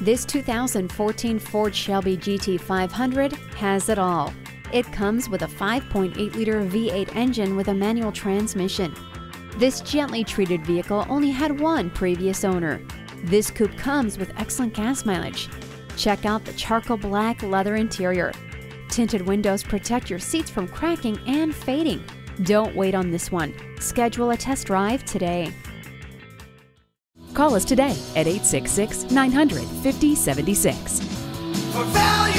This 2014 Ford Shelby GT500 has it all. It comes with a 5.8 liter V8 engine with a manual transmission. This gently treated vehicle only had one previous owner. This coupe comes with excellent gas mileage. Check out the charcoal black leather interior. Tinted windows protect your seats from cracking and fading. Don't wait on this one. Schedule a test drive today. Call us today at 866 900 5076. For value.